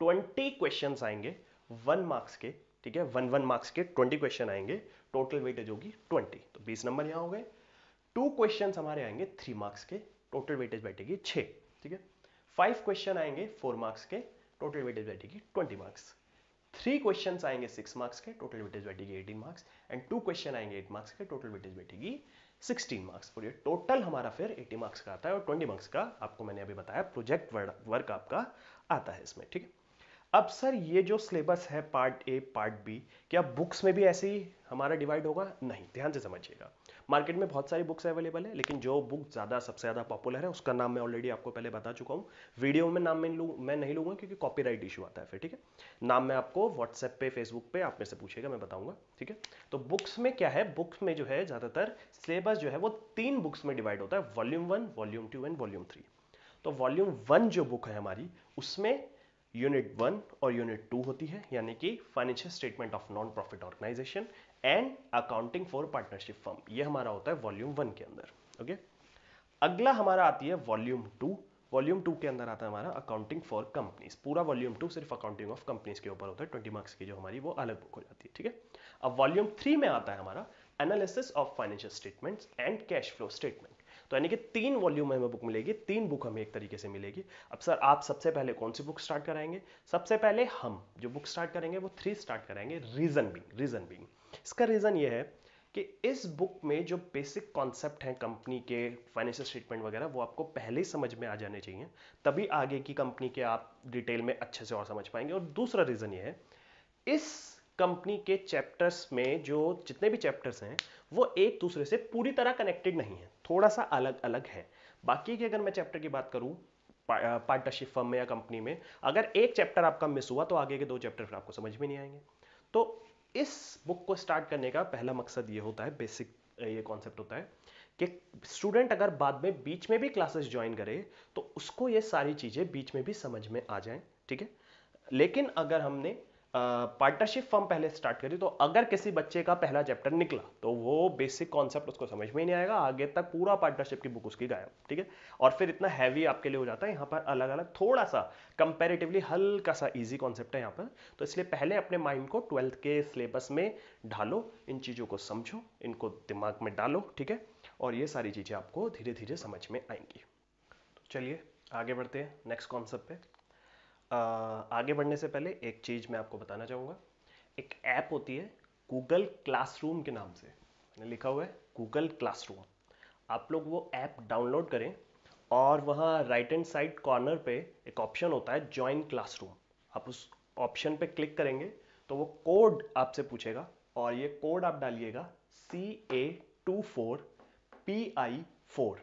ट्वेंटी क्वेश्चन आएँगे वन मार्क्स के, ठीक है? वन वन मार्क्स के ट्वेंटी क्वेश्चन आएँगे टोटल वेटेज होगी ट्वेंटी तो बीस नंबर यहाँ हो गए। टू क्वेश्चन हमारे आएँगे थ्री मार्क्स के टोटल वेटेज बैठेगी छह, ठीक है? फाइव क्वेश्चन आएँगे फोर मार्क्स के टोटल वेटेज बैठेगी ट्वेंटी मार्क्स थ्री क्वेश्चन आएँगे सिक्स मार्क्स के टोटल वेटेज बैठेगी eighteen marks and two question आएँगे एट मार्क्स के टोटल वेटेज बैठेगी सिक्सटीन मार्क्स और ये टोटल हमारा फिर एटी मार्क्स का आता है और ट्वेंटी मार्क्स का आपको मैंने अभी बताया प्रोजेक्ट वर्क आपका आता है इसमें, ठीक है? अब सर ये जो सिलेबस है पार्ट ए पार्ट बी क्या बुक्स में भी ऐसे ही हमारा डिवाइड होगा? नहीं, ध्यान से समझिएगा। मार्केट में बहुत सारी बुक्स अवेलेबल है, लेकिन जो बुक ज़्यादा, सबसे ज़्यादा पॉपुलर है, उसका नाम मैं ऑलरेडी आपको पहले बता चुका हूँ। वीडियो में नाम मैं लू, मैं नहीं लूँगा, क्योंकि कॉपीराइट इशू आता है फिर, ठीक है? नाम मैं आपको व्हाट्सएप पे फेसबुक पे, आप में से पूछेगा, मैं बताऊँगा, ठीक है? तो बुक्स में क्या है? बुक्स में जो है, ज़्यादातर सिलेबस जो है, वो तीन बुक्स में डिवाइड होता है volume one volume two and volume three तो वॉल्यूम वन जो बुक है हमारी, उसमें यूनिट वन और यूनिट टू होती है, यानी कि financial statement of non profit organisation and accounting for partnership firm ये हमारा होता है वॉल्यूम वन के अंदर ओके अगला हमारा आती है वॉल्यूम टू वॉल्यूम टू के अंदर आता है हमारा अकाउंटिंग फॉर कंपनीज़ पूरा वॉल्यूम टू सिर्फ़ अकाउंटिंग ऑफ़ कंपनीज़ के ऊपर होता है ट्वेंटी मार्क्स की जो हमारी वो अलग बुक हो जाती है, ठीक है? अब वॉल्यूम थ्री में आता है हमारा analysis of financial statements and cash flow statement तो यानी कि तीन वॉल्यूम में हमें बुक मिलेगी, तीन बुक हमें एक तरीके से मिलेगी। अब सर, आप सबसे पहले कौन सी बुक स्टार्ट कराएँगे? सबसे पहले हम जो बुक स्टार्ट करेंगे, वो थ्री स्टार्ट कराएँगे रीजन बिंग रीजन बिंग इसका रीजन ये है कि इस बुक में जो बेसिक कॉन्सेप्ट हैं कंपनी के फाइनेंशियल स्टेटमेंट वगैरह, वो आपको पहले ही समझ में आ जाने चाहिए। तभी आगे की कंपनी के आप डिटेल में अच्छे से और समझ पाएँगे। और दूसरा रीजन ये है, इस कंपनी के चैप्टर्स में जो जितने भी चैप्टर्स हैं, वो एक दूसरे से पूरी तरह कनेक्टेड नहीं है। थोड़ा सा अलग अलग है। बाकी की अगर मैं चैप्टर की बात करूँ पार्टनरशिप फर्म में या कंपनी में, अगर एक चैप्टर आपका मिस हुआ तो आगे के दो चैप्टर फिर आपको समझ में नहीं आएँगे। तो इस बुक को स्टार्ट करने का पहला मकसद ये होता है बेसिक ये कॉन्सेप्ट होता है कि स्टूडेंट अगर बाद में बीच में भी क्लासेस ज्वाइन करे तो उसको ये सारी चीज़ें बीच में भी समझ में आ जाएँ, ठीक है? लेकिन अगर हमने पार्टनरशिप फॉर्म पहले स्टार्ट करी तो अगर किसी बच्चे का पहला चैप्टर निकला तो वो बेसिक कॉन्सेप्ट उसको समझ में नहीं आएगा, आगे तक पूरा पार्टनरशिप की बुक उसकी गायब, ठीक है? और फिर इतना हैवी आपके लिए हो जाता है, यहाँ पर अलग अलग थोड़ा सा कंपेरेटिवली हल्का सा ईजी कॉन्सेप्ट है यहाँ पर। तो इसलिए पहले अपने माइंड को ट्वेल्थ के सिलेबस में ढालो, इन चीज़ों को समझो, इनको दिमाग में डालो, ठीक है? और ये सारी चीज़ें आपको धीरे धीरे समझ में आएँगी। तो चलिए, आगे बढ़ते हैं नेक्स्ट कॉन्सेप्ट पे। आगे बढ़ने से पहले एक चीज़ मैं आपको बताना चाहूँगा। एक ऐप होती है गूगल क्लासरूम के नाम से। मैंने लिखा हुआ है गूगल क्लासरूम आप लोग वो ऐप डाउनलोड करें और वहाँ राइट एंड साइड कॉर्नर पे एक ऑप्शन होता है ज्वाइन क्लासरूम आप उस ऑप्शन पे क्लिक करेंगे तो वो कोड आपसे पूछेगा और ये कोड आप डालिएगा C A two four P I four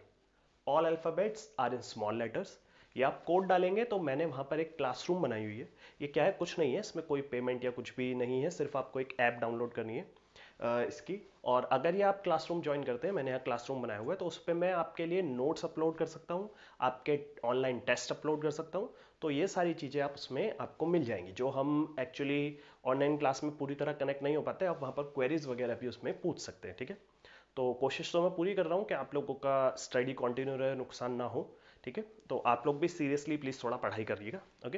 all alphabets are in small letters ये आप कोड डालेंगे तो मैंने वहाँ पर एक क्लासरूम बनाई हुई है। ये क्या है? कुछ नहीं है। इसमें कोई पेमेंट या कुछ भी नहीं है। सिर्फ़ आपको एक ऐप डाउनलोड करनी है इसकी। और अगर ये आप क्लासरूम ज्वाइन करते हैं, मैंने यहाँ क्लासरूम बनाया हुआ है तो उस पर मैं आपके लिए नोट्स अपलोड कर सकता हूँ, आपके ऑनलाइन टेस्ट अपलोड कर सकता हूँ। तो ये सारी चीज़ें आप उसमें आपको मिल जाएँगी। जो हम एक्चुअली ऑनलाइन क्लास में पूरी तरह कनेक्ट नहीं हो पाते, आप वहाँ पर क्वेरीज वगैरह भी उसमें पूछ सकते हैं, ठीक है? तो कोशिश तो मैं पूरी कर रहा हूँ कि आप लोगों का स्टडी कंटिन्यू रहे, नुकसान ना हो, ठीक है? तो आप लोग भी सीरियसली प्लीज़ थोड़ा पढ़ाई करिएगा ओके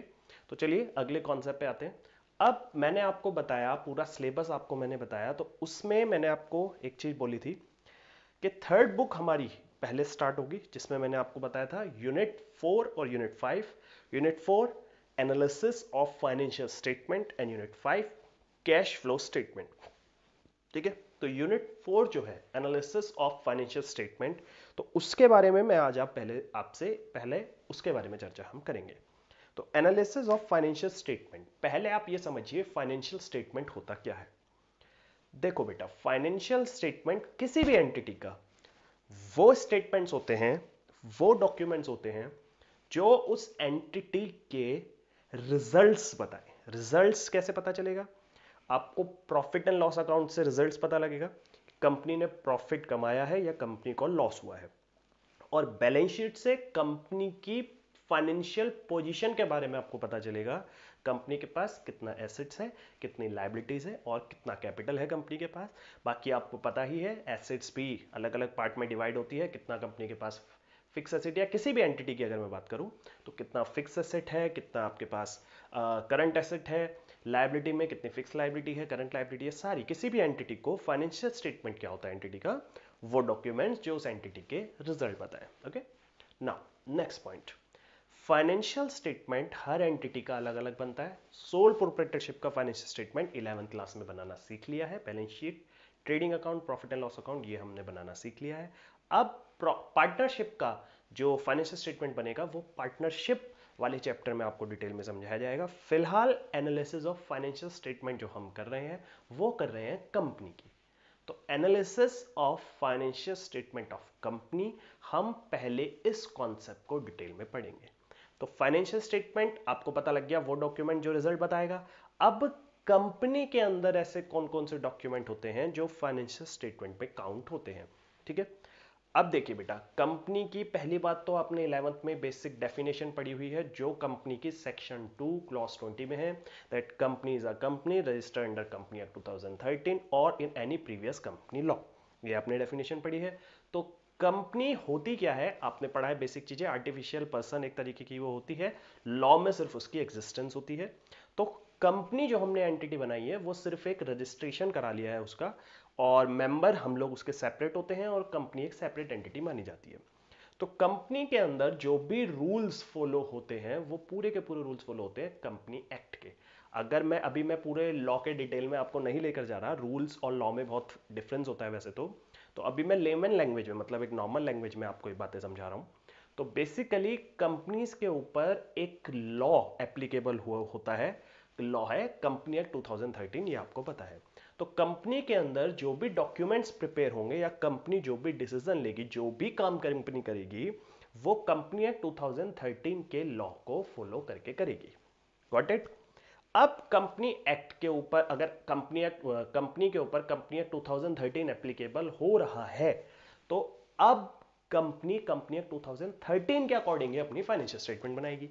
तो चलिए अगले कॉन्सेप्ट पे आते हैं। अब मैंने आपको बताया, पूरा सिलेबस आपको मैंने बताया तो उसमें मैंने आपको एक चीज़ बोली थी कि थर्ड बुक हमारी पहले स्टार्ट होगी, जिसमें मैंने आपको बताया था यूनिट फोर और unit five unit four analysis of financial statement and unit five cash flow statement ठीक है? तो यूनिट फोर जो है एनालिसिस ऑफ़ फाइनेंशियल स्टेटमेंट तो उसके बारे में मैं आज आप पहले, आपसे पहले उसके बारे में चर्चा हम करेंगे। तो एनालिसिस ऑफ़ फाइनेंशियल स्टेटमेंट पहले आप ये समझिए फाइनेंशियल स्टेटमेंट होता क्या है। देखो बेटा फाइनेंशियल स्टेटमेंट किसी भी एंटिटी का, वो स्टेटमेंट्स होते हैं, वो डॉक्यूमेंट्स होते हैं, जो उस एंटिटी के रिजल्ट्स बताएँ। रिजल्ट्स कैसे पता चलेगा? आपको प्रॉफिट एंड लॉस अकाउंट से रिजल्ट्स पता लगेगा कंपनी ने प्रॉफिट कमाया है या कंपनी को लॉस हुआ है। और बैलेंस शीट से कंपनी की फाइनेंशियल पोजीशन के बारे में आपको पता चलेगा कंपनी के पास कितना एसेट्स है कितनी लाइबिलिटीज है और कितना कैपिटल है कंपनी के पास। बाकी आपको पता ही है एसेट्स भी अलग अलग पार्ट में डिवाइड होती है कितना कंपनी के पास फिक्स एसेट या किसी भी एंटिटी की अगर मैं बात करूँ तो कितना फिक्स एसेट है कितना आपके पास करंट uh, एसेट है लाइबिलिटी में कितनी फिक्स लाइबिलिटी है करंट लाइबिलिटी है, सारी, किसी भी एंटिटी को फाइनेंशियल स्टेटमेंट क्या होता है एंटिटी का? वो डॉक्यूमेंट्स जो उस एंटिटी के रिज़ल्ट बताए okay now next point financial statement हर एंटिटी का अलग अलग बनता है। सोल प्रोप्रेटरशिप का फाइनेंशियल स्टेटमेंट इलेवंथ क्लास में बनाना सीख लिया है balance sheet trading account profit and loss account ये हमने बनाना सीख लिया है। अब पार्टनरशिप का जो फाइनेंशियल स्टेटमेंट बनेगा, वो पार्टनरशिप वाले चैप्टर में आपको डिटेल में समझाया जाएगा। फ़िलहाल एनालिसिस ऑफ़ फाइनेंशियल स्टेटमेंट जो हम कर रहे हैं, वो कर रहे हैं कंपनी की। तो analysis of financial statement of company हम पहले इस कॉन्सेप्ट को डिटेल में पढ़ेंगे। तो फाइनेंशियल स्टेटमेंट आपको पता लग गया, वो डॉक्यूमेंट जो रिज़ल्ट बताएगा। अब कंपनी के अंदर ऐसे कौन कौन से डॉक्यूमेंट होते हैं जो फाइनेंशियल स्टेटमेंट में काउंट होते हैं? ठीक है? अब देखिए बेटा कंपनी की पहली बात तो आपने इलेवंथ में बेसिक डेफिनेशन पढ़ी हुई है, जो कंपनी की सेक्शन टू क्लॉज ट्वेंटी में है that company is a company registered under company act 2013 और in any previous company law ये आपने डेफिनेशन पढ़ी है। तो कंपनी होती क्या है? आपने पढ़ा है बेसिक चीज़ें आर्टिफिशियल पर्सन एक तरीके की वो होती है लॉ में सिर्फ़ उसकी एग्जिस्टेंस होती है। तो कंपनी जो हमने एंटिटी बनाई है, वो सिर्फ़ एक रजिस्ट्रेशन करा लिया है उसका और मेंबर हम लोग उसके सेपरेट होते हैं और कंपनी एक सेपरेट एंटिटी मानी जाती है। तो कंपनी के अंदर जो भी रूल्स फॉलो होते हैं, वो पूरे के पूरे रूल्स फॉलो होते हैं कंपनी एक्ट के। अगर मैं, अभी मैं पूरे लॉ के डिटेल में आपको नहीं लेकर जा रहा रूल्स और लॉ में बहुत डिफरेंस होता है वैसे तो। तो अभी मैं लेमन लैंग्वेज में मतलब एक नॉर्मल लैंग्वेज में आपको ये बातें समझा रहा हूँ। तो बेसिकली कंपनीज़ के ऊपर एक लॉ एप्लीकेबल हुआ, होता है। लॉ है कंपनी एक्ट 2013 ये आपको पता है। तो कंपनी के अंदर जो भी डॉक्यूमेंट्स प्रिपेयर होंगे या कंपनी जो भी डिसीज़न लेगी, जो भी काम कंपनी करेगी, वो कंपनी एक्ट 2013 के लॉ को फॉलो करके करेगी। गॉट इट अब कंपनी एक्ट के ऊपर, अगर कंपनी एक्ट कंपनी के ऊपर कंपनी एक्ट 2013 एप्लीकेबल हो रहा है तो अब कंपनी कंपनी एक्ट 2013 के अकॉर्डिंग अपनी फाइनेंशियल स्टेटमेंट बनाएगी।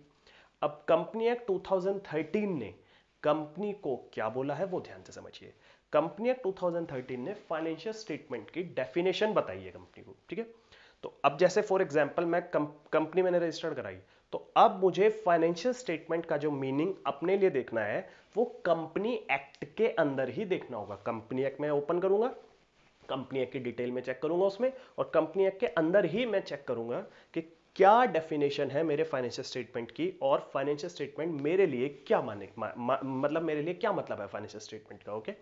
अब कंपनी एक्ट 2013 ने कंपनी को क्या बोला है वो ध्यान से समझिए। कंपनी एक्ट 2013 ने फाइनेंशियल स्टेटमेंट की डेफिनेशन बताई है कंपनी को ठीक है? तो अब जैसे फॉर एग्जांपल मैं कंपनी मैंने रजिस्टर्ड कराई तो अब मुझे फाइनेंशियल स्टेटमेंट का जो मीनिंग अपने लिए देखना है वो कंपनी एक्ट के अंदर ही देखना होगा। कंपनी एक्ट में ओपन करूँगा कंपनी एक्ट की डिटेल में चेक करूँगा उसमें और कंपनी एक्ट के अंदर ही मैं चेक करूँगा कि क्या डेफिनेशन है मेरे फाइनेंशियल स्टेटमेंट की और फाइनेंशियल स्टेटमेंट मेरे लिए क्या माने मा, मा, मतलब मेरे लिए क्या मतलब है फाइनेंशियल स्टेटमेंट का ओके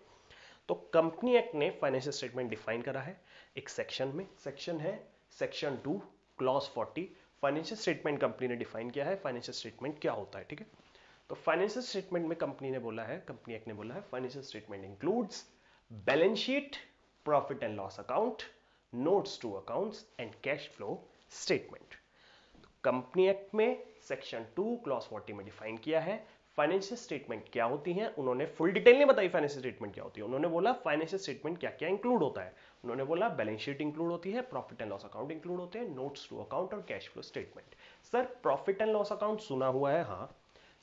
तो कंपनी एक्ट ने फाइनेंशियल स्टेटमेंट डिफाइन करा है। एक सेक्शन में सेक्शन है section two clause forty financial statement company ने डिफाइन किया है फाइनेंशियल स्टेटमेंट क्या होता है, ठीक है? तो फाइनेंशियल स्टेटमेंट में कंपनी ने बोला है कंपनी एक्ट ने बोला है financial statement includes balance sheet profit and loss account notes to accounts and cash flow statement company act में सेक्शन टू क्लॉस फोर्टी में डिफाइन किया है फाइनेंशियल स्टेटमेंट क्या होती है? उन्होंने फुल डिटेल नहीं बताई फाइनेंशियल स्टेटमेंट क्या होती है। उन्होंने बोला फाइनेंशियल स्टेटमेंट क्या क्या इंक्लूड होता है। उन्होंने बोला बैलेंस शीट इंक्लूड होती है profit and loss account include होते हैं नोट्स टू अकाउंट और cash flow statement sir profit and loss account सुना हुआ है? हाँ।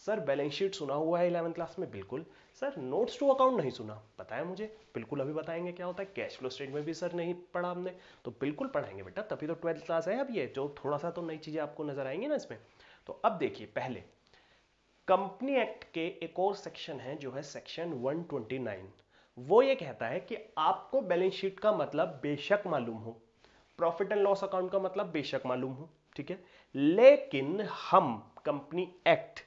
सर बैलेंस शीट सुना हुआ है इलेवन क्लास में? बिल्कुल। सर नोट्स टू अकाउंट नहीं सुना। बताया मुझे? बिल्कुल अभी बताएँगे क्या होता है? कैश फ्लो स्टेटमेंट भी सर नहीं पढ़ा हमने। तो बिल्कुल पढ़ाएँगे बेटा, तभी तो ट्वेल्थ क्लास है अब ये, जो थोड़ा सा तो नई चीज़ें आपको नज़र आएँगी ना इसमें। तो अब देखिए, पहले कंपनी एक्ट के एक और सेक्शन है, जो है सेक्शन 129 वो ये कहता है कि आपको बैलेंस शीट का मतलब बेशक मालूम हो, प्रॉफिट एंड लॉस अकाउंट का मतलब बेशक मालूम हो, ठीक है? लेकिन हम, कंपनी एक्ट,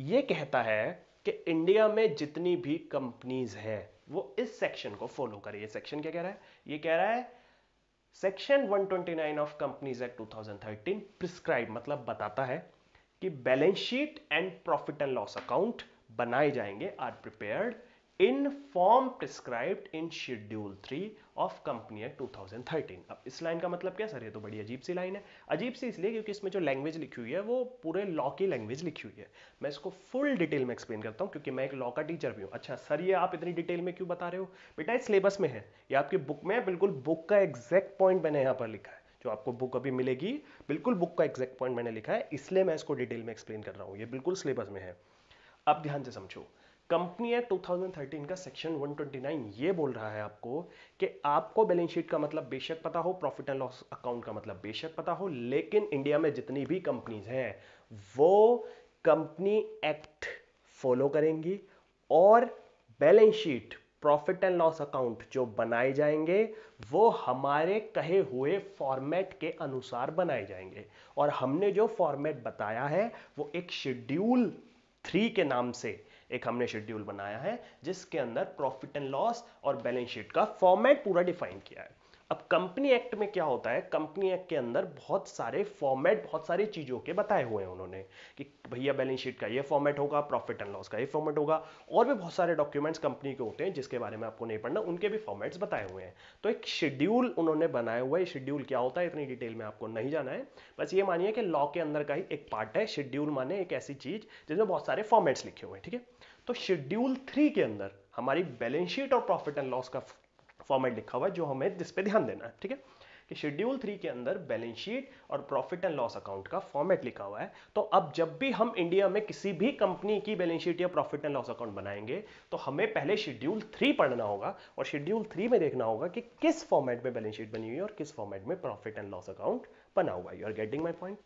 ये कहता है कि इंडिया में जितनी भी कंपनीज़ है, वो इस सेक्शन को फॉलो करे ये सेक्शन क्या कह रहा है? ये कह रहा है, section 129 of companies act 2013 prescribe मतलब बताता है कि balance sheet and profit and loss account बनाए जाएँगे, are prepared in form prescribed in schedule three of company act 2013 अब इस लाइन का मतलब क्या सर? ये तो बड़ी अजीब सी लाइन है। अजीब सी इसलिए क्योंकि इसमें जो लैंग्वेज लिखी हुई है, वो पूरे लॉ की लैंग्वेज लिखी हुई है। मैं इसको फुल डिटेल में एक्सप्लेन करता हूँ, क्योंकि मैं एक लॉ का टीचर भी हूँ। अच्छा सर, ये आप इतनी डिटेल में क्यों बता रहे हो? बेटा इस सिलेबस में है। ये आपकी बुक में बिल्कुल बुक का एग्जैक्ट पॉइंट मैंने यहाँ पर लिखा है। जो आपको बुक अभी मिलेगी, बिल्कुल बुक का एग्जैक्ट पॉइंट मैंने लिखा है, इसलिए मैं इसको डिटेल में एक्सप्लेन कर रहा हूँ। ये बिल्कुल सिलेबस में है। अब ध्यान से समझो। कंपनी एक्ट 2013 का सेक्शन 129 ये बोल रहा है आपको कि आपको बैलेंस शीट का मतलब बेशक पता हो प्रॉफिट एंड लॉस अकाउंट का मतलब बेशक पता हो, लेकिन इंडिया में जितनी भी कंपनीज़ हैं, वो कंपनी एक्ट फॉलो करेंगी और balance sheet profit and loss account जो बनाए जाएँगे, वो हमारे कहे हुए फॉर्मेट के अनुसार बनाए जाएँगे। और हमने जो फॉर्मेट बताया है, वो एक शेड्यूल थ्री के नाम से एक हमने शेड्यूल बनाया है, जिसके अंदर प्रॉफिट एंड लॉस और बैलेंस शीट का फॉर्मेट पूरा डिफाइन किया है। अब कंपनी एक्ट में क्या होता है? कंपनी एक्ट के अंदर बहुत सारे फॉर्मेट बहुत सारी चीज़ों के बताए हुए हैं उन्होंने कि भैया बैलेंस शीट का ये फॉर्मेट होगा प्रॉफिट एंड लॉस का ये फॉर्मेट होगा, और भी बहुत सारे डॉक्यूमेंट्स कंपनी के होते हैं जिसके बारे में आपको नहीं पढ़ना, उनके भी फॉर्मेट्स बताए हुए हैं। तो एक शेड्यूल उन्होंने बनाया हुआ है। शेड्यूल क्या होता है? इतनी डिटेल में आपको नहीं जाना है। बस ये मानिए कि लॉ के अंदर का ही एक पार्ट है। शेड्यूल माने एक ऐसी चीज़ जिसमें बहुत सारे फॉर्मेट्स लिखे हुए हैं, ठीक है? तो शेड्यूल थ्री के अंदर हमारी बैलेंस शीट और प्रॉफिट एंड लॉस का फॉर्मेट लिखा हुआ है, जो हमें जिस पे ध्यान देना है, ठीक है? कि शेड्यूल थ्री के अंदर बैलेंस शीट और प्रॉफिट एंड लॉस अकाउंट का फॉर्मेट लिखा हुआ है। तो अब जब भी हम इंडिया में किसी भी कंपनी की बैलेंस शीट या प्रॉफिट एंड लॉस अकाउंट बनाएँगे तो हमें पहले शेड्यूल थ्री पढ़ना होगा और शेड्यूल थ्री में देखना होगा कि किस फॉर्मेट में बैलेंस शीट बनी हुई है और किस फॉर्मेट में प्रॉफिट एंड लॉस अकाउंट बना हुआ है। You are getting my point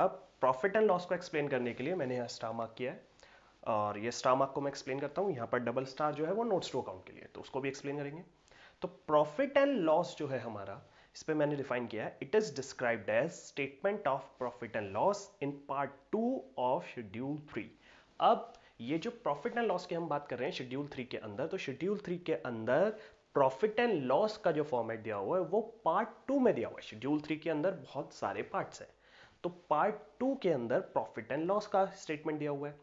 अब प्रॉफिट एंड लॉस को एक्सप्लेन करने के लिए मैंने यहाँ स्टार मार्क किया है। और ये स्टार मार्क को मैं एक्सप्लेन करता हूँ। यहाँ पर डबल स्टार जो है वो नोट्स टू अकाउंट के लिए। तो उसको भी एक्सप्लेन करेंगे। तो प्रॉफिट एंड लॉस जो है हमारा, इस पर मैंने डिफाइन किया है। It is described as statement of profit and loss in part two of schedule three अब ये जो प्रॉफिट एंड लॉस की हम बात कर रहे हैं शेड्यूल थ्री के अंदर तो शेड्यूल थ्री के अंदर प्रॉफिट एंड लॉस का जो फॉर्मेट दिया हुआ है, वो पार्ट टू में दिया हुआ है। शेड्यूल थ्री के अंदर बहुत सारे पार्ट्स हैं। तो पार्ट टू के अंदर प्रॉफिट एंड लॉस का स्टेटमेंट दिया हुआ है।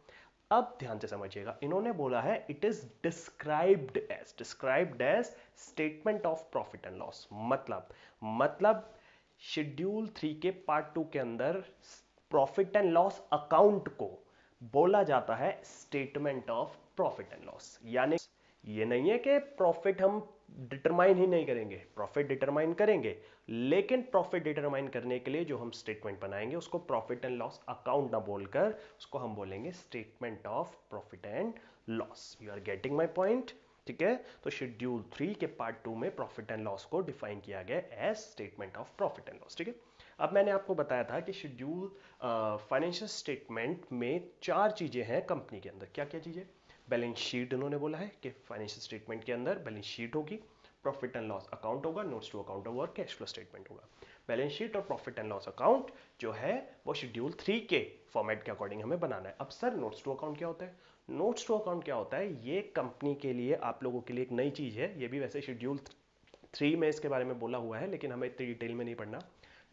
अब ध्यान से समझिएगा। इन्होंने बोला है it is described as described as statement of profit and loss मतलब मतलब शेड्यूल थ्री के पार्ट टू के अंदर प्रॉफिट एंड लॉस अकाउंट को बोला जाता है statement of profit and loss यानी, ये नहीं है कि प्रॉफिट हम डिटरमाइन ही नहीं करेंगे प्रॉफिट डिटरमाइन करेंगे, लेकिन प्रॉफिट डिटरमाइन करने के लिए जो हम स्टेटमेंट बनाएँगे, उसको प्रॉफिट एंड लॉस अकाउंट ना बोलकर, उसको हम बोलेंगे statement of profit and loss you are getting my point ठीक है? तो शेड्यूल थ्री के पार्ट टू में प्रॉफिट एंड लॉस को डिफाइन किया गया as statement of profit and loss ठीक है? अब मैंने आपको बताया था कि शेड्यूल फाइनेंशियल स्टेटमेंट में चार चीज़ें हैं कंपनी के अंदर। क्या क्या चीज़ें? बैलेंस शीट उन्होंने बोला है कि फाइनेंशियल स्टेटमेंट के अंदर बैलेंस शीट होगी प्रॉफिट एंड लॉस अकाउंट होगा नोट्स टू अकाउंट होगा और कैश फ्लो स्टेटमेंट होगा। बैलेंस शीट और प्रॉफिट एंड लॉस अकाउंट जो है, वो शेड्यूल थ्री के फॉर्मेट के अकॉर्डिंग हमें बनाना है। अब सर नोट्स टू अकाउंट क्या होता है? नोट्स टू अकाउंट क्या होता है? ये कंपनी के लिए, आप लोगों के लिए एक नई चीज़ है। ये भी वैसे शेड्यूल थ्री में इसके बारे में बोला हुआ है, लेकिन हमें इतनी डिटेल में नहीं पढ़ना।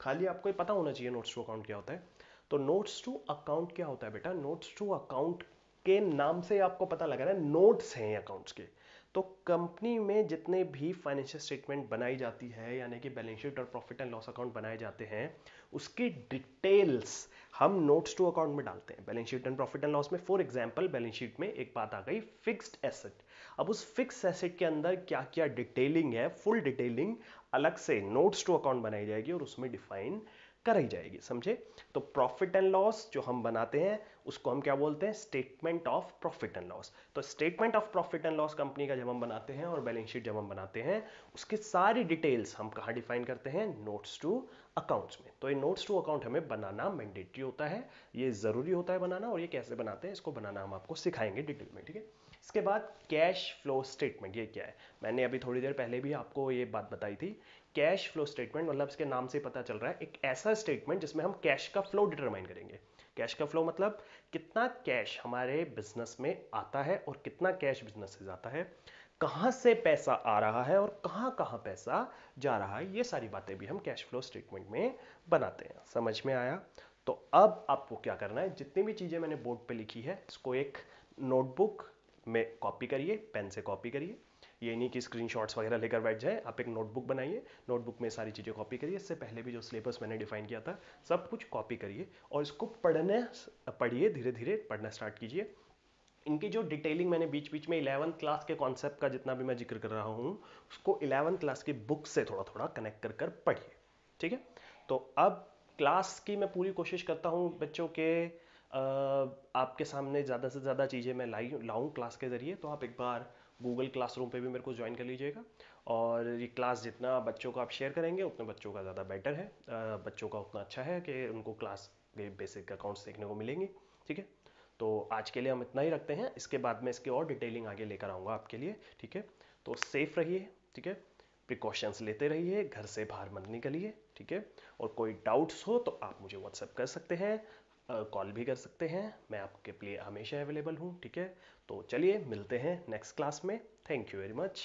खाली आपको पता होना चाहिए नोट्स टू अकाउंट क्या होता है। तो नोट्स टू अकाउंट क्या होता है बेटा? नोट्स टू अकाउंट के नाम से आपको पता लगा रहा है नोट्स हैं अकाउंट्स के। तो कंपनी में जितने भी फाइनेंशियल स्टेटमेंट बनाई जाती है, यानी कि बैलेंस शीट और प्रॉफिट एंड लॉस अकाउंट बनाए जाते हैं, उसकी डिटेल्स हम नोट्स टू अकाउंट में डालते हैं। Balance sheet and profit and loss में फॉर एग्जांपल बैलेंस शीट में एक बात आ गई फिक्स्ड एसेट अब उस फिक्स एसेट के अंदर क्या क्या डिटेलिंग है फुल डिटेलिंग अलग से नोट्स टू अकाउंट बनाई जाएगी और उसमें डिफाइन कराई जाएगी, समझे? तो प्रॉफिट एंड लॉस जो हम बनाते हैं, उसको हम क्या बोलते हैं? Statement of profit and loss तो statement of profit and loss company का जब हम बनाते हैं और बैलेंस शीट जब हम बनाते हैं, उसकी सारी डिटेल्स हम कहाँ डिफाइन करते हैं? नोट्स टू अकाउंट्स में. तो ये नोट्स टू अकाउंट हमें बनाना मैंडेटरी होता है। ये ज़रूरी होता है बनाना और ये कैसे बनाते हैं, इसको बनाना हम आपको सिखाएँगे डिटेल में, ठीक है? इसके बाद कैश फ्लो स्टेटमेंट ये क्या है? मैंने अभी थोड़ी देर पहले भी आपको ये बात बताई थी कैश फ्लो स्टेटमेंट मतलब इसके नाम से पता चल रहा है, एक ऐसा स्टेटमेंट जिसमें हम कैश का फ्लो डिटरमाइन करेंगे। कैश का फ्लो मतलब कितना कैश हमारे बिज़नेस में आता है और कितना कैश बिज़नेस से जाता है, कहाँ से पैसा आ रहा है और कहाँ कहाँ पैसा जा रहा है, ये सारी बातें भी हम कैश फ्लो स्टेटमेंट में बनाते हैं। समझ में आया? तो अब आपको क्या करना है, जितनी भी चीज़ें मैंने बोर्ड पे लिखी है, इसको एक नोटबुक में कॉपी करिए पेन से कॉपी करिए। ये नहीं कि स्क्रीनशॉट्स वगैरह लेकर बैठ जाए, आप एक नोटबुक बनाइए नोटबुक में सारी चीज़ें कॉपी करिए, इससे पहले भी जो सिलेबस मैंने डिफाइन किया था, सब कुछ कॉपी करिए और इसको पढ़ने पढ़िए धीरे धीरे पढ़ना स्टार्ट कीजिए। इनकी जो डिटेलिंग मैंने बीच बीच में इलेवंथ क्लास के कॉन्सेप्ट का जितना भी मैं ज़िक्र कर रहा हूँ, उसको इलेवंथ क्लास की बुक से थोड़ा थोड़ा कनेक्ट कर कर पढ़िए, ठीक है? तो अब क्लास की मैं पूरी कोशिश करता हूँ बच्चों के आपके सामने ज़्यादा से ज़्यादा चीज़ें मैं लाई, लाऊँ क्लास के ज़रिए तो आप एक बार गूगल क्लासरूम पे भी मेरे को ज्वाइन कर लीजिएगा। और ये क्लास जितना बच्चों को आप शेयर करेंगे, उतने बच्चों का ज़्यादा बेटर है। बच्चों का उतना अच्छा है कि उनको क्लास के बेसिक अकाउंट्स देखने को मिलेंगी, ठीक है? तो आज के लिए हम इतना ही रखते हैं। इसके बाद में इसकी और डिटेलिंग आगे लेकर आऊँगा आपके लिए, ठीक है? तो सेफ़ रहिए, ठीक है? प्रिकॉशंस लेते रहिए, घर से बाहर मत निकलिए, ठीक है? और कोई डाउट्स हो तो आप मुझे व्हाट्सएप कर सकते हैं। कॉल भी कर सकते हैं। मैं आपके लिए हमेशा अवेलेबल हूँ, ठीक है? तो चलिए, मिलते हैं नेक्स्ट क्लास में। Thank you very much